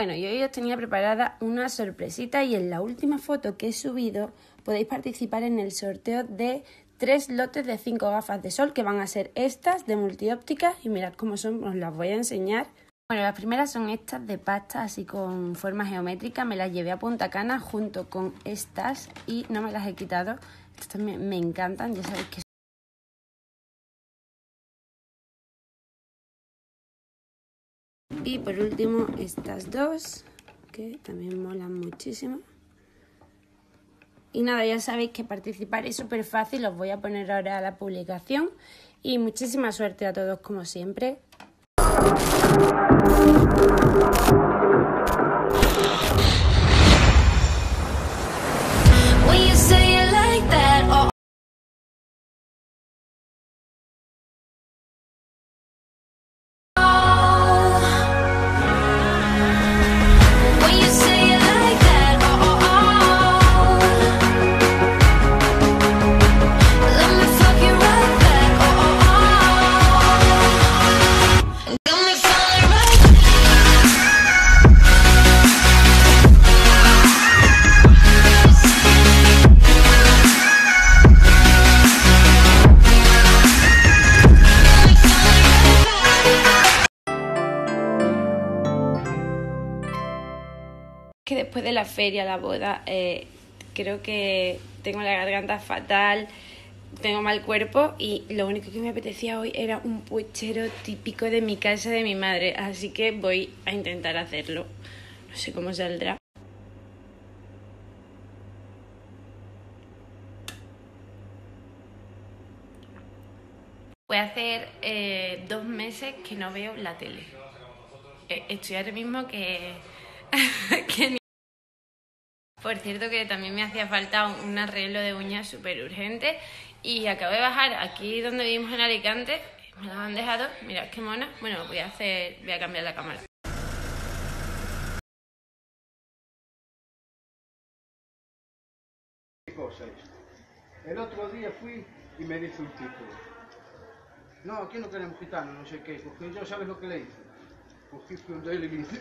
Bueno, yo hoy os tenía preparada una sorpresita y en la última foto que he subido podéis participar en el sorteo de tres lotes de cinco gafas de sol que van a ser estas de multióptica y mirad cómo son, os las voy a enseñar. Bueno, las primeras son estas de pasta así con forma geométrica, me las llevé a Punta Cana junto con estas y no me las he quitado. Estas me encantan, ya sabéis que Y por último estas dos, que también molan muchísimo. Y nada, ya sabéis que participar es súper fácil, os voy a poner ahora la publicación. Y muchísima suerte a todos como siempre. Que después de la feria, la boda, eh, creo que tengo la garganta fatal, tengo mal cuerpo y lo único que me apetecía hoy era un puchero típico de mi casa de mi madre, así que voy a intentar hacerlo. No sé cómo saldrá. Voy a hacer eh, dos meses que no veo la tele. Eh, estoy ahora mismo que, que por cierto que también me hacía falta un arreglo de uñas súper urgente y acabo de bajar aquí donde vivimos en Alicante, me las han dejado, mirad qué mona. Bueno, voy a hacer, voy a cambiar la cámara. El otro día fui y me dice un tipo, no, aquí no tenemos gitanos, no sé qué, porque yo sabes lo que le hice. Cogí un de y me dice,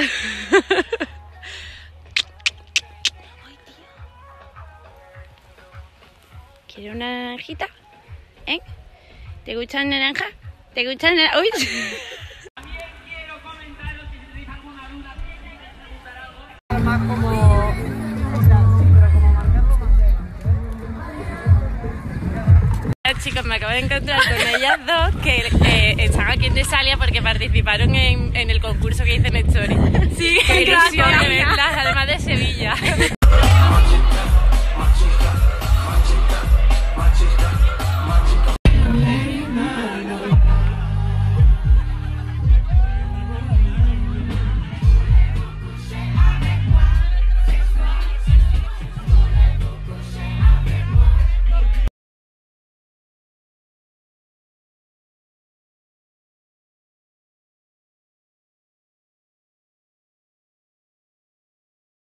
¿Quieres una naranjita? ¿Eh? ¿Te gusta la naranja? ¿Te gusta la naranja? Chicos, me acabo de encontrar con ellas dos que participaron en, en el concurso que hice en Story. Sí, qué ilusión de verlas, además de Sevilla.